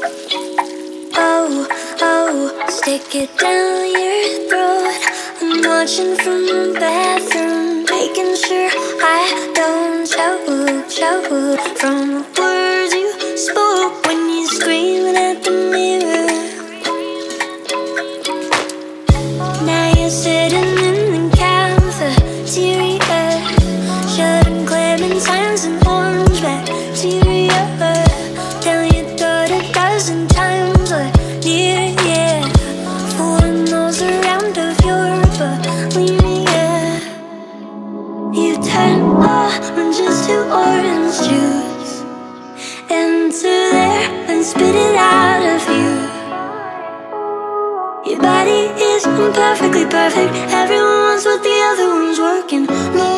Oh, oh, stick it down your throat. I'm watching from the bathroom, making sure I don't choke, choke from the words you spoke when you screaming at the mirror. Now you're sitting in the cafeteria, shutting clementines and orange back. Spit it out of you. Your body is perfectly perfect. Everyone wants what the other one's working.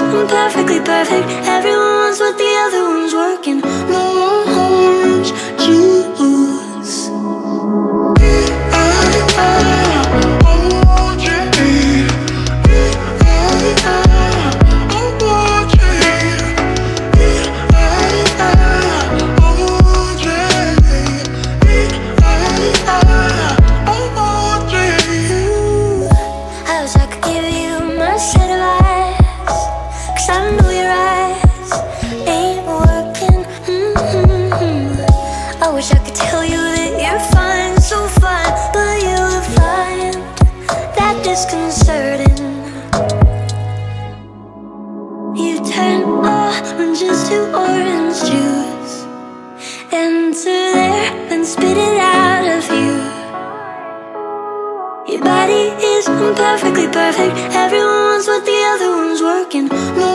is perfectly perfect. Everyone wants what the other one's working. No disconcerting. You turn oranges to orange juice into there and spit it out of you. Your body is perfectly perfect. Everyone wants what the other one's working. No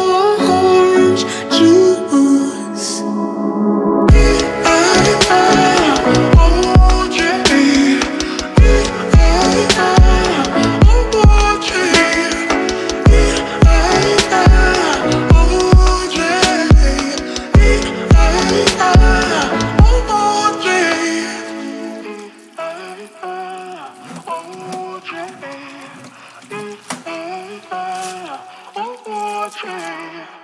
orange juice. your chair.